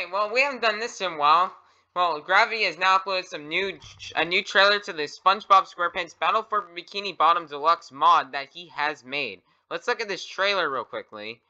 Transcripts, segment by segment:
Alright, well, we haven't done this in a while. Well, Gravity has now uploaded some new, a new trailer to the SpongeBob SquarePants Battle for Bikini Bottom Deluxe mod that he has made. Let's look at this trailer real quickly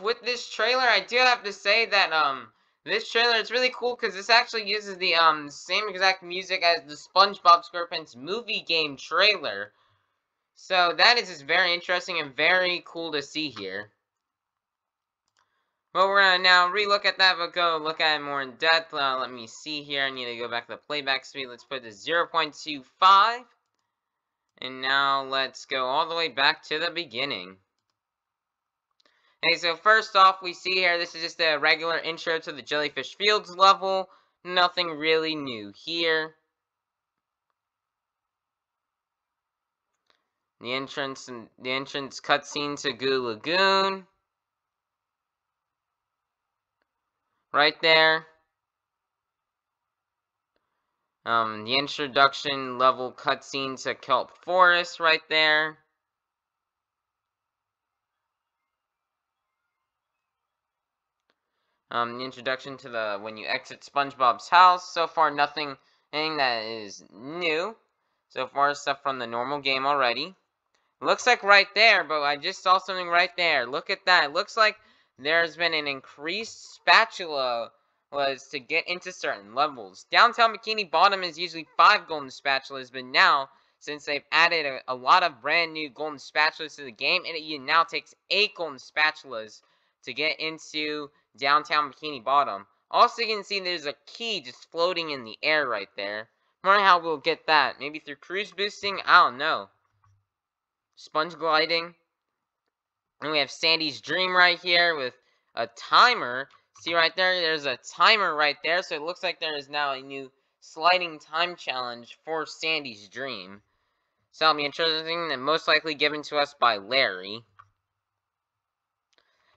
with this trailer, I do have to say that, um, this trailer is really cool because this actually uses the, um, same exact music as the SpongeBob SquarePants movie game trailer. So that is just very interesting and very cool to see here. Well, we're gonna now relook at that, but go look at it more in depth. Uh, let me see here. I need to go back to the playback speed. Let's put it to 0.25. And now let's go all the way back to the beginning. Okay, so first off, we see here, this is just a regular intro to the Jellyfish Fields level. Nothing really new here. The entrance and the entrance cutscene to Goo Lagoon. Right there. Um, the introduction level cutscene to Kelp Forest right there. Um, the introduction to the when you exit SpongeBob's house. So far, nothing anything that is new. So far, stuff from the normal game already. Looks like right there, but I just saw something right there. Look at that. Looks like there's been an increased spatula was to get into certain levels. Downtown Bikini Bottom is usually 5 golden spatulas, but now, since they've added a, a lot of brand new golden spatulas to the game, it, it now takes 8 golden spatulas to get into downtown Bikini Bottom. Also, you can see there's a key just floating in the air right there. wonder how we'll get that. Maybe through cruise boosting? I don't know. Sponge gliding. And we have Sandy's Dream right here with a timer. See right there, there's a timer right there. So it looks like there is now a new sliding time challenge for Sandy's Dream. So that'll be interesting and most likely given to us by Larry.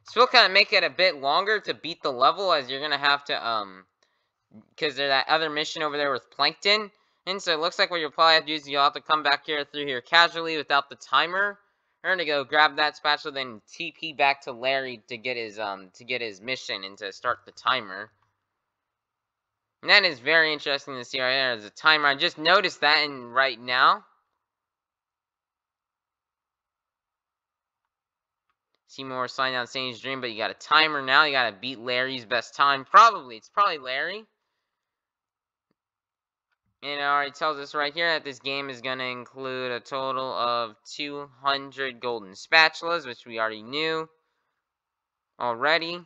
So we'll kind of make it a bit longer to beat the level as you're going to have to, um, because there's that other mission over there with Plankton. And so it looks like what you'll probably have to do is you'll have to come back here through here casually without the timer. We're gonna go grab that spatula, then TP back to Larry to get his um to get his mission and to start the timer. And that is very interesting to see right there as a timer. I just noticed that in right now. Seymour signed on Sandy's dream, but you got a timer now. You got to beat Larry's best time. Probably. It's probably Larry. And it already tells us right here that this game is going to include a total of 200 golden spatulas, which we already knew already.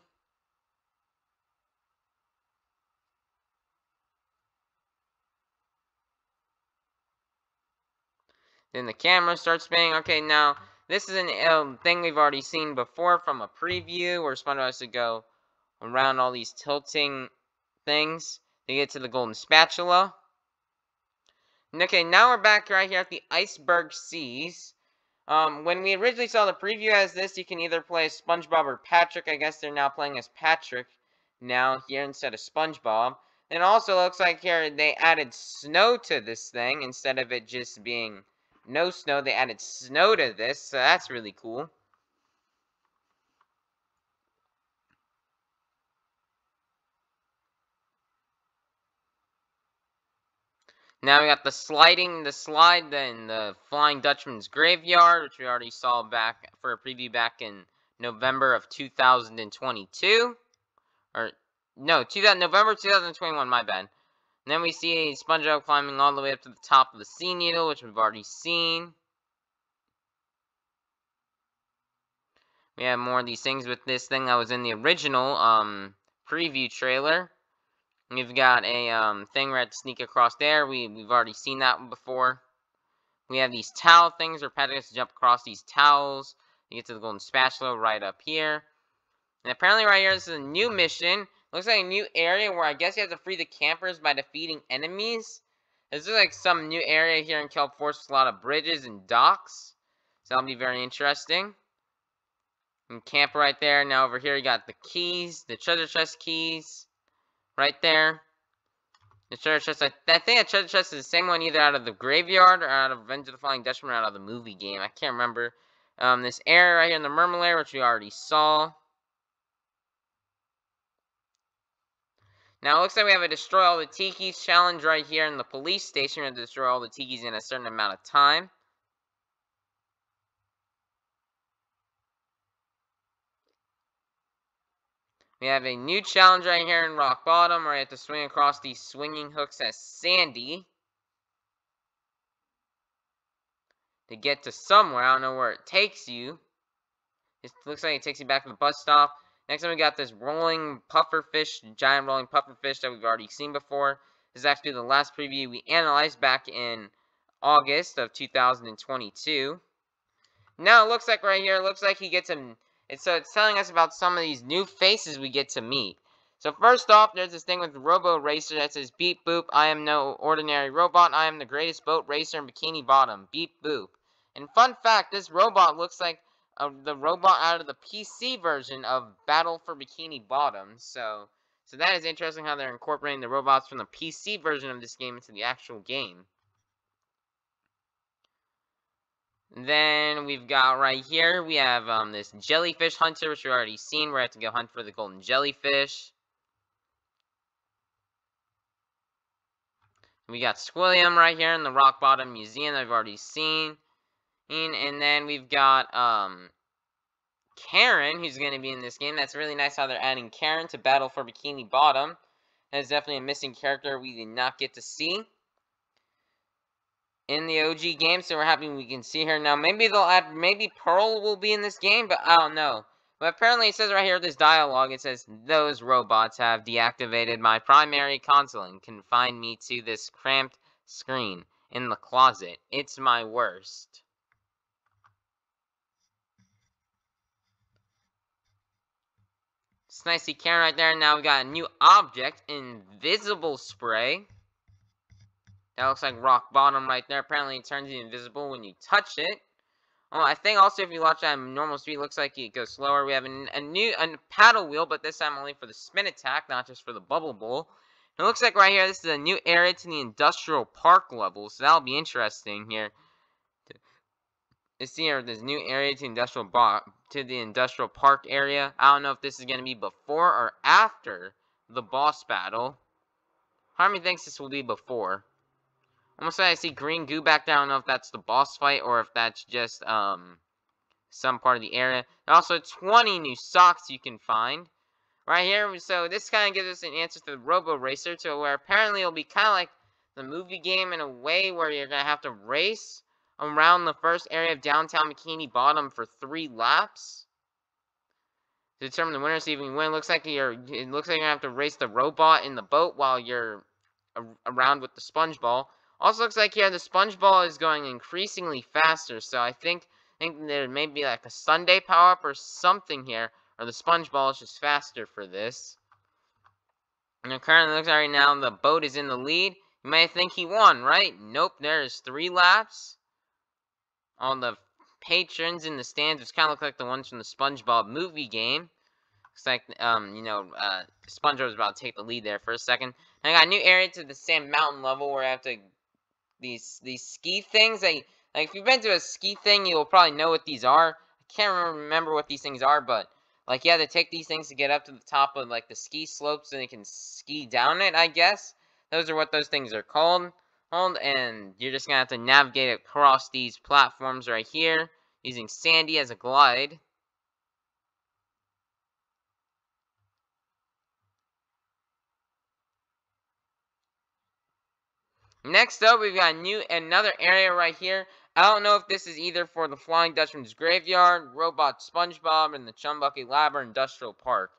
Then the camera starts spinning. Okay, now this is a um, thing we've already seen before from a preview where SpongeBob has to go around all these tilting things to get to the golden spatula. Okay, now we're back right here at the Iceberg Seas. Um, when we originally saw the preview as this, you can either play SpongeBob or Patrick. I guess they're now playing as Patrick now here instead of SpongeBob. And also looks like here they added snow to this thing instead of it just being no snow. They added snow to this, so that's really cool. Now we got the sliding, the slide, then the Flying Dutchman's Graveyard, which we already saw back for a preview back in November of 2022. Or, no, 2000, November 2021, my bad. And then we see a SpongeBob climbing all the way up to the top of the Sea Needle, which we've already seen. We have more of these things with this thing that was in the original um, preview trailer. We've got a um, thing where I have to sneak across there. We, we've already seen that one before. We have these towel things where Patrick has to jump across these towels to get to the golden spatula right up here. And apparently right here, this is a new mission. Looks like a new area where I guess you have to free the campers by defeating enemies. This is like some new area here in Kelp Forest with a lot of bridges and docks. So that'll be very interesting. And camp right there. Now over here you got the keys, the treasure chest keys right there. The treasure chest, I, I think treasure chest is the same one either out of the graveyard or out of Revenge of the Flying Dutchman or out of the movie game. I can't remember. Um, this area right here in the Mermalair, which we already saw. Now, it looks like we have a Destroy All the Tikis challenge right here in the police station. We have to destroy all the Tikis in a certain amount of time. We have a new challenge right here in Rock Bottom where you have to swing across these swinging hooks as Sandy. To get to somewhere. I don't know where it takes you. It looks like it takes you back to the bus stop. Next time we got this rolling pufferfish, giant rolling pufferfish that we've already seen before. This is actually the last preview we analyzed back in August of 2022. Now it looks like right here, it looks like he gets him. and so it's telling us about some of these new faces we get to meet. So first off, there's this thing with Robo Racer that says, Beep Boop, I am no ordinary robot, I am the greatest boat racer in Bikini Bottom. Beep Boop. And fun fact, this robot looks like uh, the robot out of the PC version of Battle for Bikini Bottom. So, so that is interesting how they're incorporating the robots from the PC version of this game into the actual game. Then we've got right here, we have um, this jellyfish hunter, which we've already seen. We have to go hunt for the golden jellyfish. We got Squilliam right here in the Rock Bottom Museum I've already seen. And, then we've got um, Karen, who's going to be in this game. That's really nice how they're adding Karen to Battle for Bikini Bottom. That's definitely a missing character we did not get to see in the OG game, so we're happy we can see her now. Maybe they'll add, maybe Pearl will be in this game, but I don't know. But apparently it says right here, this dialogue, it says, Those robots have deactivated my primary console and confined me to this cramped screen in the closet. It's my worst. It's nice to see right there. Now we've got a new object, Invisible Spray. That looks like rock bottom right there. Apparently it turns you invisible when you touch it. Oh, I think also if you watch that normal speed, looks like it goes slower. We have a, a new a paddle wheel, but this time only for the spin attack, not just for the bubble bowl. It looks like right here, this is a new area to the industrial park level, so that'll be interesting here. It's here, this new area to industrial to the industrial park area. I don't know if this is going to be before or after the boss battle. Harmony thinks this will be before. Almost like I see green goo back there. I don't know if that's the boss fight or if that's just um some part of the area. also 20 new socks you can find. Right here, so this kind of gives us an answer to the Robo Racer, to where apparently it'll be kind of like the movie game in a way where you're going to have to race around the first area of downtown Bikini Bottom for three laps to determine the winner. So even when it looks like you're, it looks like you're gonna have to race the robot in the boat while you're around with the sponge ball. Also looks like here the sponge ball is going increasingly faster, so I think, I think there may be like a Sunday power-up or something here, or the sponge ball is just faster for this. And it currently looks like right now the boat is in the lead. You may think he won, right? Nope, there's three laps. All the patrons in the stands, which kind of look like the ones from the SpongeBob movie game. Looks like, um, you know, uh, about to take the lead there for a second. And I got a new area to the sand mountain level where I have to, these, these ski things, I, like, if you've been to a ski thing, you'll probably know what these are. I can't remember what these things are, but, like, yeah, they take these things to get up to the top of, like, the ski slopes and they can ski down it, I guess. Those are what those things are called. Hold, and you're just to have to navigate across these platforms right here using Sandy as a glide. Next up, we've got new another area right here. I don't know if this is either for the Flying Dutchman's Graveyard, Robot SpongeBob, and the Chumbucket Lab or Industrial Park.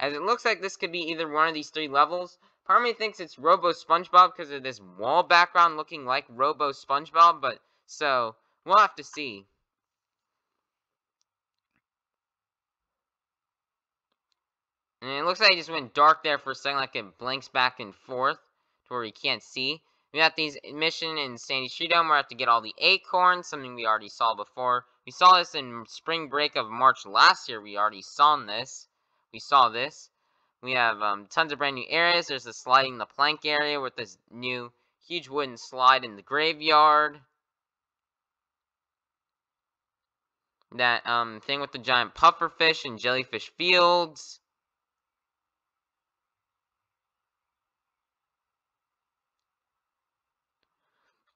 As it looks like this could be either one of these three levels. Part of me thinks it's Robo SpongeBob because of this wall background looking like Robo SpongeBob, but so we'll have to see. And it looks like it just went dark there for a second, like it blinks back and forth to where you can't see. We got these mission in Sandy's Treedome I have to get all the acorns, something we already saw before. We saw this in spring break of March last year. We already saw this. We saw this. We have um, tons of brand new areas. There's the sliding the plank area with this new huge wooden slide in the graveyard. That um, thing with the giant pufferfish and jellyfish fields.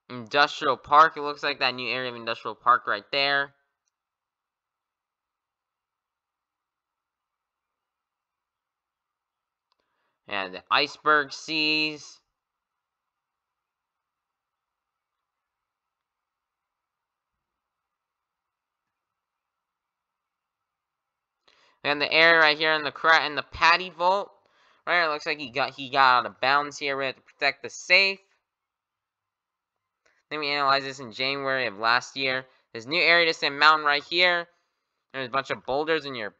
Industrial Park. It looks like that new area of Industrial Park right there. And the iceberg seas. And the area right here in the in the patty vault. Right, it looks like he got he got out of bounds here. We have to protect the safe. Then we analyzed this in January of last year. This new area to Sand Mountain right here. There's a bunch of boulders and you're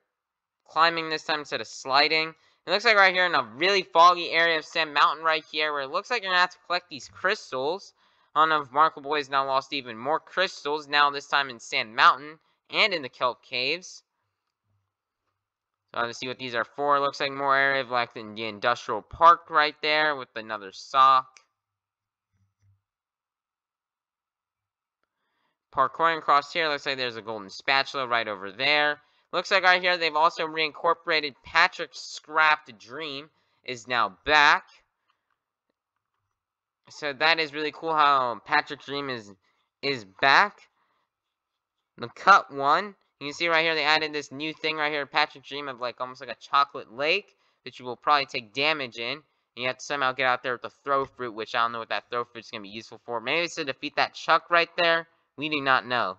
climbing this time instead of sliding. It looks like right here in a really foggy area of Sand Mountain right here where it looks like you're going to have to collect these crystals. I don't know if Marco Boy has now lost even more crystals, now this time in Sand Mountain and in the Kelp Caves. So let's see what these are for. It looks like more area of like the industrial park right there with another sock. Parkouring across here, looks like there's a golden spatula right over there. Looks like right here they've also reincorporated Patrick's scrapped dream is now back. So that is really cool how Patrick's dream is is back. The cut one. You can see right here they added this new thing right here, Patrick's dream of like almost like a chocolate lake that you will probably take damage in. And you have to somehow get out there with the throw fruit, which I don't know what that throw fruit is going to be useful for. Maybe it's to defeat that Chuck right there. We do not know.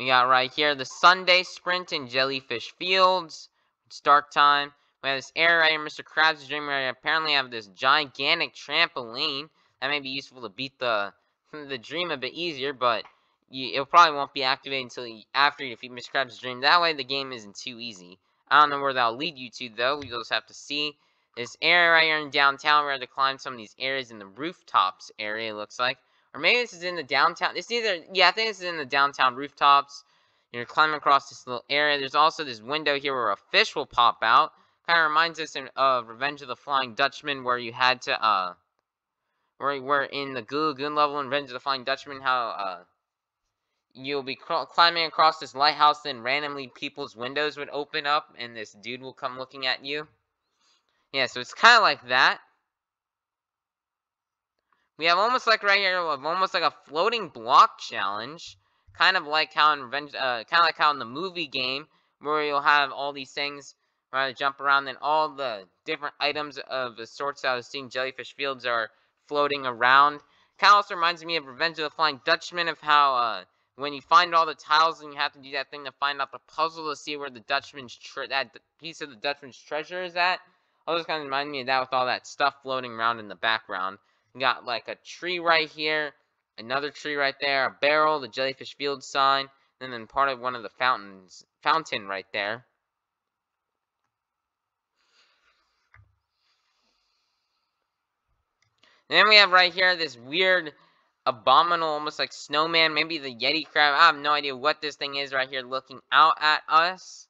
We got right here the Sunday Sprint in Jellyfish Fields. It's dark time. We have this area right here, Mr. Krabs' Dream I apparently have this gigantic trampoline. That may be useful to beat the the dream a bit easier, but you, it probably won't be activated until you, after you defeat Mr. Krabs' Dream. That way the game isn't too easy. I don't know where that'll lead you to, though. We'll just have to see. This area right here in downtown, we have to climb some of these areas in the rooftops area, looks like. Or maybe this is in the downtown. It's either, yeah, I think this is in the downtown rooftops. You're climbing across this little area. There's also this window here where a fish will pop out. Kind of reminds us of Revenge of the Flying Dutchman, where you had to, uh, where you were in the Goo Lagoon level in Revenge of the Flying Dutchman, how, uh, you'll be climbing across this lighthouse, then randomly people's windows would open up, and this dude will come looking at you. Yeah, so it's kind of like that. We have almost like right here, we have almost like a floating block challenge. Kind of like how in Revenge, uh, kind of like how in the movie game, where you'll have all these things where to jump around, and all the different items of the sorts out of seeing Jellyfish Fields are floating around. Kind of also reminds me of Revenge of the Flying Dutchman, of how, uh, when you find all the tiles and you have to do that thing to find out the puzzle to see where the Dutchman's that piece of the Dutchman's treasure is at. All this kind of remind me of that with all that stuff floating around in the background. Got like a tree right here, another tree right there, a barrel, the jellyfish field sign, and then part of one of the fountains, fountain right there. And then we have right here this weird abominable, almost like snowman, maybe the Yeti crab. I have no idea what this thing is right here looking out at us.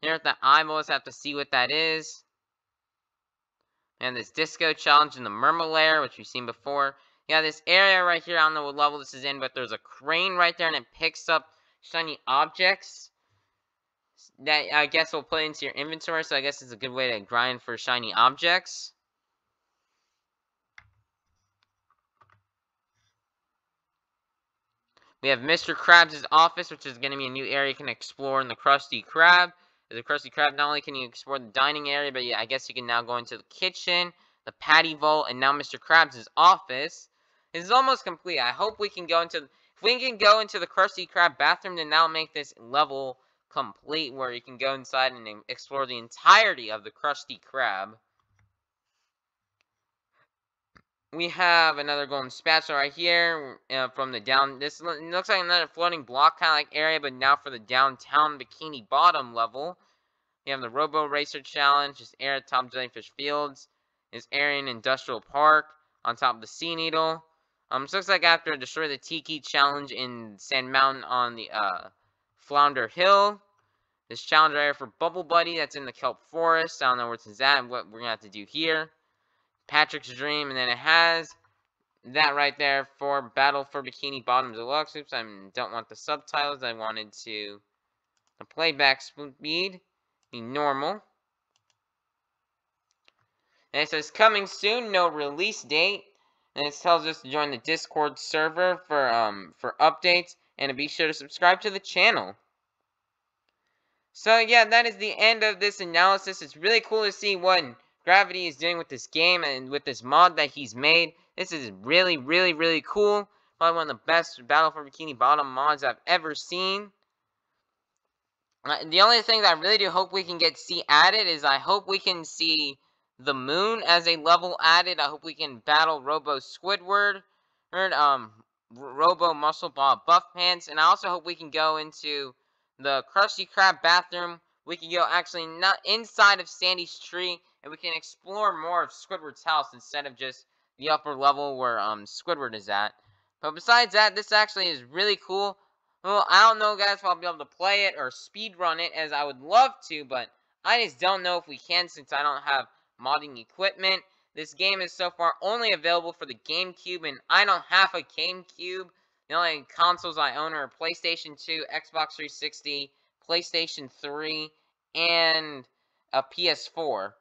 Here at the eyeballs, have to see what that is. And this disco challenge in the Murmur which we've seen before. Yeah, this area right here, I don't know what level this is in, but there's a crane right there, and it picks up shiny objects that I guess will put into your inventory, so I guess it's a good way to grind for shiny objects. We have Mr. Krabs' office, which is going to be a new area you can explore in the Krusty Krab. The Krusty Krab, not only can you explore the dining area, but yeah, I guess you can now go into the kitchen, the patty vault, and now Mr. Krabs' office. Is almost complete. I hope we can go into... If we can go into the Krusty Krab bathroom, then that'll make this level complete, where you can go inside and explore the entirety of the Krusty Krab. We have another golden spatula right here uh, from the down. This looks like another floating block kind of like area, but now for the downtown Bikini Bottom level. We have the Robo Racer Challenge, this area top Jellyfish Fields, this Aryan Industrial Park on top of the Sea Needle. Um, this looks like after destroy the Tiki Challenge in Sand Mountain on the uh, Flounder Hill. This challenge area for Bubble Buddy that's in the Kelp Forest. I don't know where it's at. What we're gonna have to do here. Patrick's Dream, and then it has that right there for Battle for Bikini Bottom Deluxe. Oops, I don't want the subtitles. I wanted to the playback speed be normal. And it says coming soon, no release date. And it tells us to join the Discord server for um for updates and to be sure to subscribe to the channel. So yeah, that is the end of this analysis. It's really cool to see what Gravity is doing with this game and with this mod that he's made. This is really, really, really cool. Probably one of the best Battle for Bikini Bottom mods I've ever seen. Uh, the only thing that I really do hope we can get see added is I hope we can see the moon as a level added. I hope we can battle Robo Squidward, or, um, Robo Muscle Bob Buff Pants, and I also hope we can go into the Krusty Krab bathroom. We can go actually not inside of Sandy's tree and we can explore more of Squidward's house instead of just the upper level where um Squidward is at. But besides that, this actually is really cool. Well, I don't know, guys, if I'll be able to play it or speed run it as I would love to, but I just don't know if we can since I don't have modding equipment. This game is so far only available for the GameCube, and I don't have a GameCube. The only consoles I own are PlayStation 2, Xbox 360, PlayStation 3, and a PS4.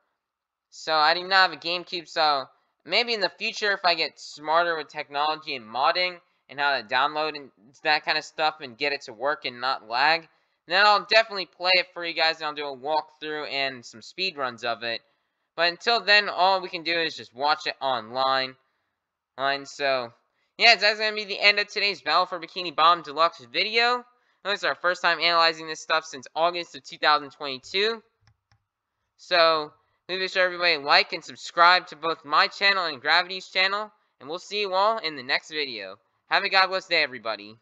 So I do not have a GameCube, so maybe in the future if I get smarter with technology and modding and how to download and that kind of stuff and get it to work and not lag, then I'll definitely play it for you guys and I'll do a walkthrough and some speed runs of it. But until then, all we can do is just watch it online. And so, yeah, that's going to be the end of today's Battle for Bikini Bottom Deluxe video. This is our first time analyzing this stuff since August of 2022. So, Please sure everybody like and subscribe to both my channel and Gravity's channel. And we'll see you all in the next video. Have a God bless day, everybody.